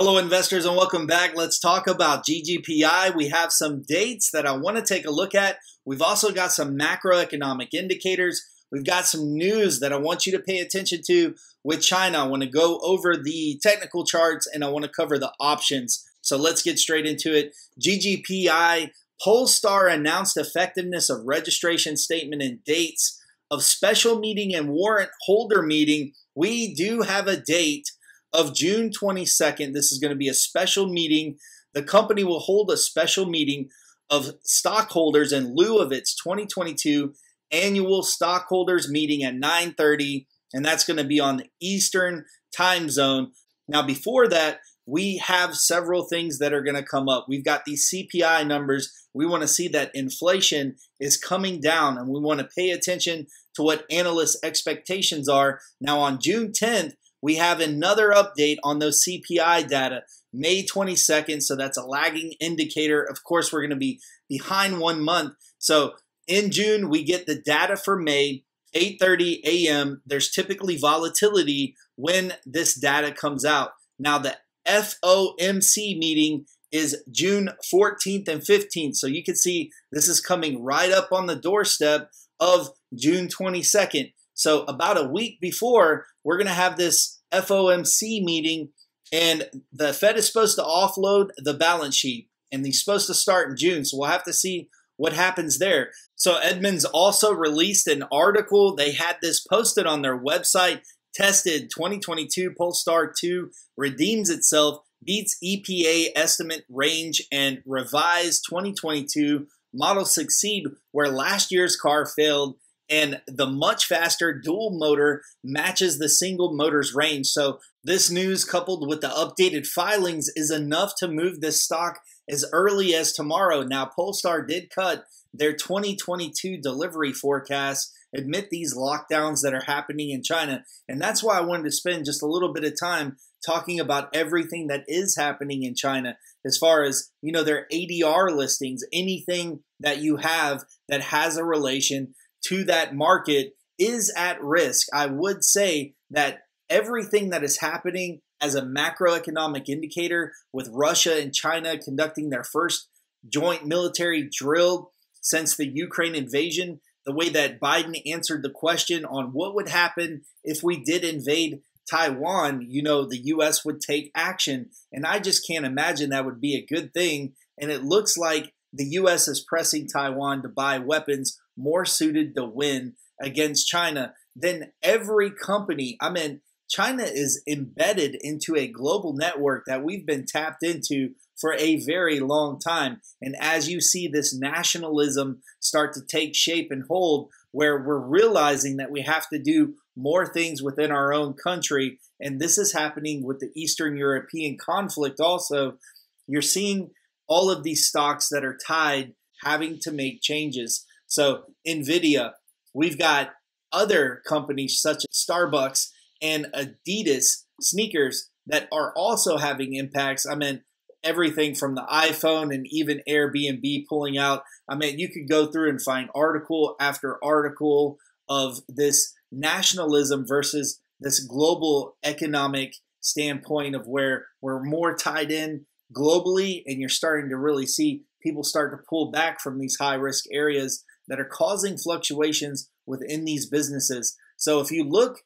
Hello, investors, and welcome back. Let's talk about GGPI. We have some dates that I want to take a look at. We've also got some macroeconomic indicators. We've got some news that I want you to pay attention to with China. I want to go over the technical charts and I want to cover the options. So let's get straight into it. GGPI Polestar announced effectiveness of registration statement and dates of special meeting and warrant holder meeting. We do have a date of June 22nd. This is going to be a special meeting. The company will hold a special meeting of stockholders in lieu of its 2022 annual stockholders meeting at 9:30 and that's going to be on the Eastern time zone. Now before that, we have several things that are going to come up. We've got these CPI numbers. We want to see that inflation is coming down and we want to pay attention to what analysts' expectations are. Now on June 10th, we have another update on those CPI data, May 22nd. So that's a lagging indicator. Of course, we're going to be behind one month. So in June, we get the data for May, 8:30 a.m. There's typically volatility when this data comes out. Now the FOMC meeting is June 14th and 15th. So you can see this is coming right up on the doorstep of June 22nd. So about a week before, we're going to have this FOMC meeting, and the Fed is supposed to offload the balance sheet, and he's supposed to start in June. So we'll have to see what happens there. So Edmunds also released an article. They had this posted on their website. Tested 2022 Polestar 2 redeems itself, beats EPA estimate range, and revised 2022 model succeed where last year's car failed and the much faster dual motor matches the single motor's range. So this news coupled with the updated filings is enough to move this stock as early as tomorrow. Now Polestar did cut their 2022 delivery forecast admit these lockdowns that are happening in China. And that's why I wanted to spend just a little bit of time talking about everything that is happening in China as far as, you know, their ADR listings, anything that you have that has a relation to that market is at risk. I would say that everything that is happening as a macroeconomic indicator with Russia and China conducting their first joint military drill since the Ukraine invasion, the way that Biden answered the question on what would happen if we did invade Taiwan, you know, the US would take action. And I just can't imagine that would be a good thing. And it looks like the US is pressing Taiwan to buy weapons more suited to win against China than every company. I mean, China is embedded into a global network that we've been tapped into for a very long time. And as you see this nationalism start to take shape and hold, where we're realizing that we have to do more things within our own country, and this is happening with the Eastern European conflict also, you're seeing all of these stocks that are tied having to make changes. So, NVIDIA, we've got other companies such as Starbucks and Adidas sneakers that are also having impacts. I mean, everything from the iPhone and even Airbnb pulling out. I mean, you could go through and find article after article of this nationalism versus this global economic standpoint of where we're more tied in globally and you're starting to really see people start to pull back from these high risk areas that are causing fluctuations within these businesses. So if you look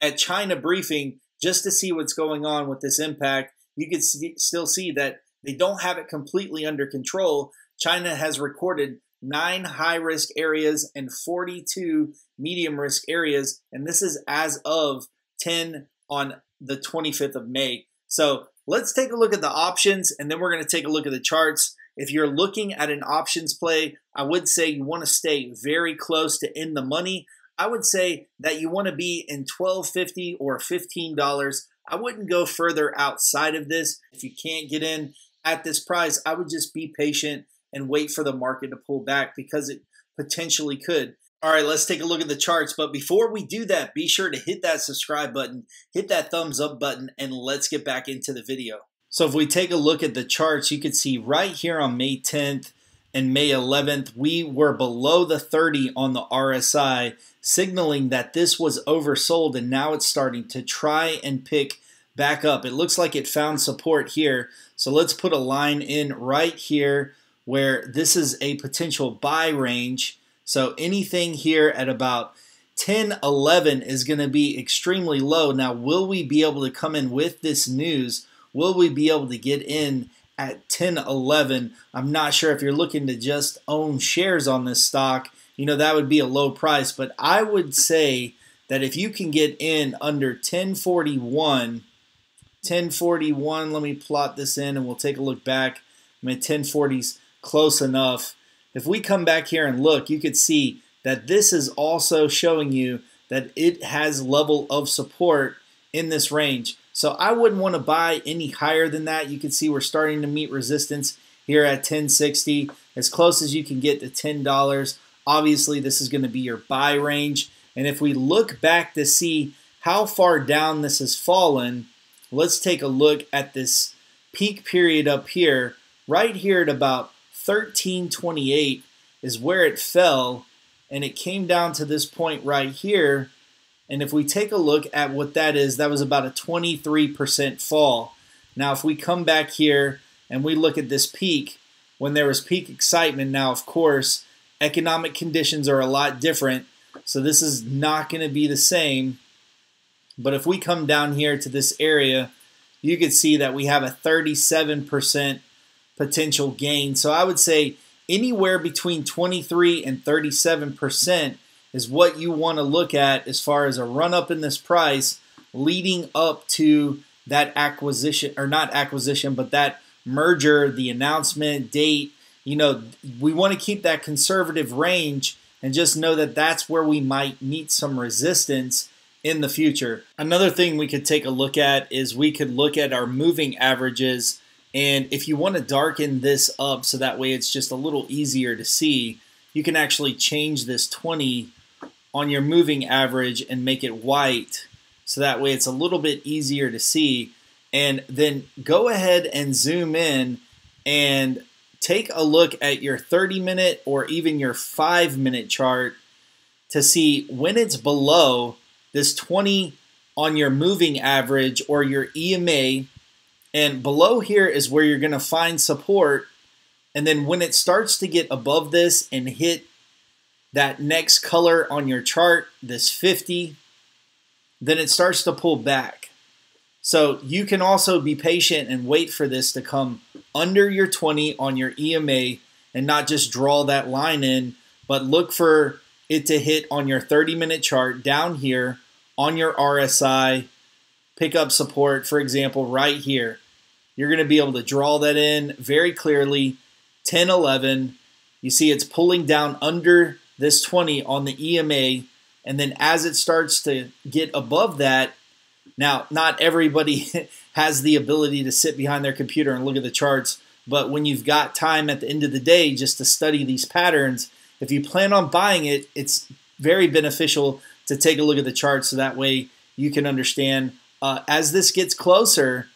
at China briefing just to see what's going on with this impact, you can see, still see that they don't have it completely under control. China has recorded nine high risk areas and 42 medium risk areas, and this is as of 10 on the 25th of May. So let's take a look at the options and then we're going to take a look at the charts. If you're looking at an options play, I would say you want to stay very close to in the money. I would say that you want to be in 12.50 or $15. I wouldn't go further outside of this. If you can't get in at this price, I would just be patient and wait for the market to pull back because it potentially could. All right, let's take a look at the charts. But before we do that, be sure to hit that subscribe button, hit that thumbs up button, and let's get back into the video. So if we take a look at the charts, you can see right here on May 10th and May 11th, we were below the 30 on the RSI, signaling that this was oversold and now it's starting to try and pick back up. It looks like it found support here. So let's put a line in right here where this is a potential buy range. So anything here at about 10, 11 is going to be extremely low. Now, will we be able to come in with this news? Will we be able to get in at 10, 11? I'm not sure if you're looking to just own shares on this stock. You know, that would be a low price, but I would say that if you can get in under 1041, 1041, let me plot this in and we'll take a look back. I mean, 1040's close enough. If we come back here and look, you could see that this is also showing you that it has level of support in this range. So I wouldn't want to buy any higher than that. You can see we're starting to meet resistance here at 1060, as close as you can get to $10. Obviously, this is going to be your buy range. And if we look back to see how far down this has fallen, let's take a look at this peak period up here. Right here at about 1328 is where it fell and it came down to this point right here. And if we take a look at what that is, that was about a 23% fall. Now, if we come back here and we look at this peak, when there was peak excitement, now, of course, economic conditions are a lot different. So this is not going to be the same. But if we come down here to this area, you can see that we have a 37% potential gain. So I would say anywhere between 23 and 37 percent is what you want to look at as far as a run up in this price leading up to that acquisition or not acquisition but that merger the announcement date. You know we want to keep that conservative range and just know that that's where we might meet some resistance in the future. Another thing we could take a look at is we could look at our moving averages. And if you want to darken this up so that way it's just a little easier to see, you can actually change this 20 on your moving average and make it white so that way it's a little bit easier to see. And then go ahead and zoom in and take a look at your 30 minute or even your 5 minute chart to see when it's below this 20 on your moving average or your EMA and below here is where you're going to find support. And then when it starts to get above this and hit that next color on your chart, this 50, then it starts to pull back. So you can also be patient and wait for this to come under your 20 on your EMA and not just draw that line in, but look for it to hit on your 30 minute chart down here on your RSI pick up support, for example, right here. You're going to be able to draw that in very clearly. 10, 11. You see it's pulling down under this 20 on the EMA. And then as it starts to get above that, now, not everybody has the ability to sit behind their computer and look at the charts, but when you've got time at the end of the day just to study these patterns, if you plan on buying it, it's very beneficial to take a look at the charts so that way you can understand uh, as this gets closer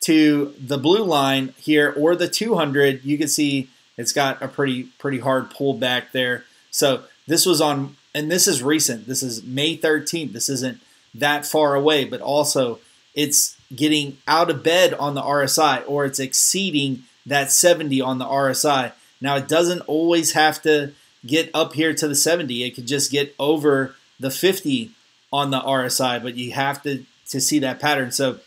to the blue line here or the 200, you can see it's got a pretty pretty hard pullback there. So this was on, and this is recent. This is May 13th. This isn't that far away, but also it's getting out of bed on the RSI or it's exceeding that 70 on the RSI. Now it doesn't always have to get up here to the 70. It could just get over the 50 on the RSI, but you have to to see that pattern. So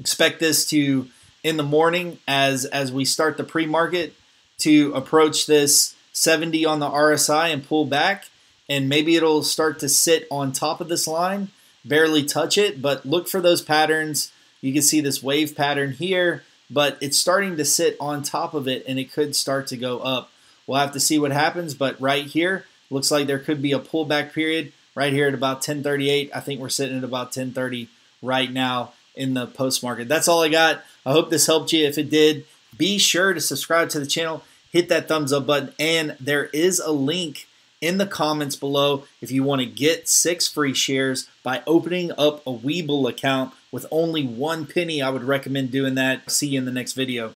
expect this to in the morning as as we start the pre-market to approach this 70 on the RSI and pull back and maybe it'll start to sit on top of this line, barely touch it, but look for those patterns. You can see this wave pattern here, but it's starting to sit on top of it and it could start to go up. We'll have to see what happens, but right here looks like there could be a pullback period right here at about 1038. I think we're sitting at about 1030 right now in the post market. That's all I got. I hope this helped you. If it did, be sure to subscribe to the channel, hit that thumbs up button, and there is a link in the comments below if you want to get six free shares by opening up a Webull account with only one penny. I would recommend doing that. See you in the next video.